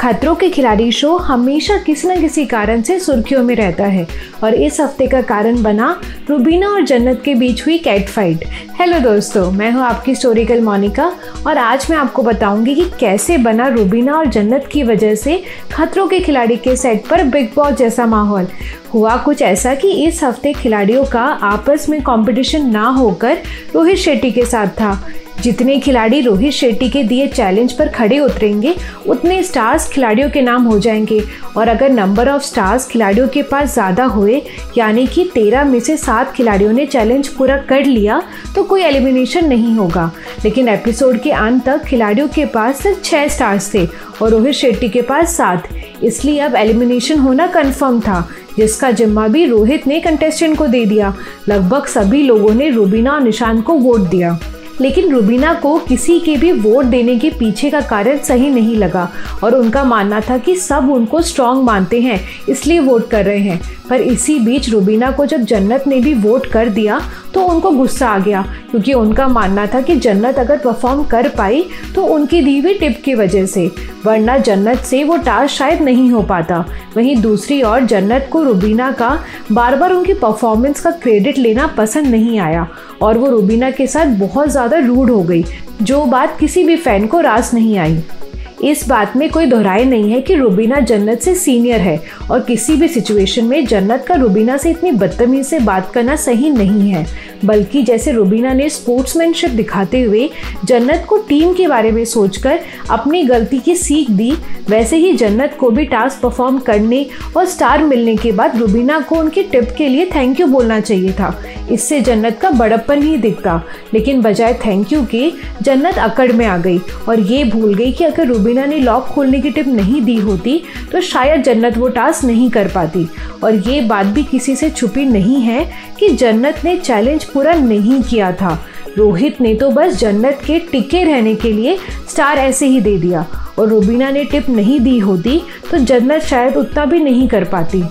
खतरों के खिलाड़ी शो हमेशा किसी न किसी कारण से सुर्खियों में रहता है। और इस हफ़्ते का कारण बना रुबीना और जन्नत के बीच हुई कैट फाइट। हेलो दोस्तों, मैं हूँ आपकी स्टोरिकल मोनिका और आज मैं आपको बताऊँगी कि कैसे बना रुबीना और जन्नत की वजह से खतरों के खिलाड़ी के सेट पर बिग बॉस जैसा माहौल। हुआ कुछ ऐसा कि इस हफ़्ते खिलाड़ियों का आपस में कंपटीशन ना होकर रोहित शेट्टी के साथ था। जितने खिलाड़ी रोहित शेट्टी के दिए चैलेंज पर खड़े उतरेंगे, उतने स्टार्स खिलाड़ियों के नाम हो जाएँगे। और अगर नंबर ऑफ़ स्टार्स खिलाड़ियों के पास ज़्यादा हुए, यानी कि तेरह में से सात खिलाड़ियों ने चैलेंज पूरा कर लिया तो कोई एलिमिनेशन नहीं होगा। लेकिन एपिसोड के अंत तक खिलाड़ियों के पास सिर्फ़ छः स्टार्स थे और रोहित शेट्टी के पास सात। इसलिए अब एलिमिनेशन होना कन्फर्म था, जिसका जिम्मा भी रोहित ने कंटेस्टेंट को दे दिया। लगभग सभी लोगों ने रूबीना और निशांत को वोट दिया। लेकिन रुबीना को किसी के भी वोट देने के पीछे का कारण सही नहीं लगा और उनका मानना था कि सब उनको स्ट्रांग मानते हैं, इसलिए वोट कर रहे हैं। पर इसी बीच रुबीना को जब जन्नत ने भी वोट कर दिया तो उनको गुस्सा आ गया, क्योंकि उनका मानना था कि जन्नत अगर परफॉर्म कर पाई तो उनकी दी हुई टिप की वजह से। वरना जन्नत से वो टास्क शायद नहीं हो पाता। वहीं दूसरी ओर जन्नत को रुबीना का बार बार उनकी परफॉर्मेंस का क्रेडिट लेना पसंद नहीं आया, और वो रुबीना के साथ बहुत ज़्यादा रूड हो गई, जो बात किसी भी फ़ैन को रास नहीं आई। इस बात में कोई दोहराई नहीं है कि रुबीना जन्नत से सीनियर है और किसी भी सिचुएशन में जन्नत का रुबीना से इतनी बदतमीज से बात करना सही नहीं है। बल्कि जैसे रुबीना ने स्पोर्ट्समैनशिप दिखाते हुए जन्नत को टीम के बारे में सोचकर अपनी गलती की सीख दी, वैसे ही जन्नत को भी टास्क परफॉर्म करने और स्टार मिलने के बाद रुबीना को उनकी टिप के लिए थैंक यू बोलना चाहिए था। इससे जन्नत का बड़प्पन ही दिखता। लेकिन बजाय थैंक यू के, जन्नत अकड़ में आ गई और ये भूल गई कि अगर रूबीना ने लॉक खोलने की टिप नहीं दी होती तो शायद जन्नत वो टास्क नहीं कर पाती। और ये बात भी किसी से छुपी नहीं है कि जन्नत ने चैलेंज पूरा नहीं किया था। रोहित ने तो बस जन्नत के टिके रहने के लिए स्टार ऐसे ही दे दिया। और रूबीना ने टिप नहीं दी होती तो जन्नत शायद उतना भी नहीं कर पाती।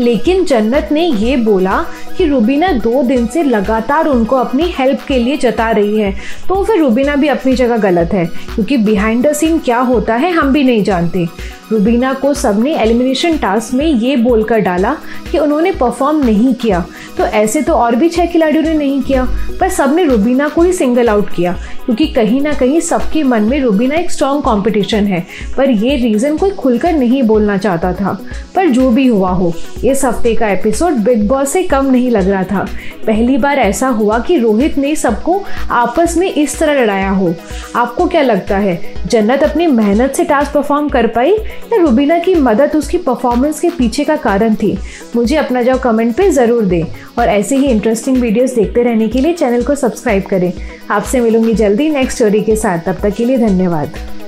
लेकिन जन्नत ने ये बोला कि रुबीना दो दिन से लगातार उनको अपनी हेल्प के लिए जता रही है। तो फिर रुबीना भी अपनी जगह गलत है, क्योंकि बिहाइंड द सीन क्या होता है हम भी नहीं जानते। रुबीना को सबने एलिमिनेशन टास्क में ये बोलकर डाला कि उन्होंने परफॉर्म नहीं किया। तो ऐसे तो और भी छह खिलाड़ियों ने नहीं किया, पर सबने रुबीना को ही सिंगल आउट किया, क्योंकि कहीं ना कहीं सबके मन में रुबीना एक स्ट्रॉन्ग कॉम्पिटिशन है। पर ये रीज़न कोई खुलकर नहीं बोलना चाहता था, पर जो भी हुआ हो इस हफ़्ते का एपिसोड बिग बॉस से कम नहीं लग रहा था। पहली बार ऐसा हुआ कि रोहित ने सबको आपस में इस तरह लड़ाया हो। आपको क्या लगता है, जन्नत अपनी मेहनत से टास्क परफॉर्म कर पाई या रुबीना की मदद उसकी परफॉर्मेंस के पीछे का कारण थी? मुझे अपना जवाब कमेंट पे ज़रूर दें। और ऐसे ही इंटरेस्टिंग वीडियोस देखते रहने के लिए चैनल को सब्सक्राइब करें। आपसे मिलूँगी जल्दी नेक्स्ट स्टोरी के साथ। तब तक के लिए धन्यवाद।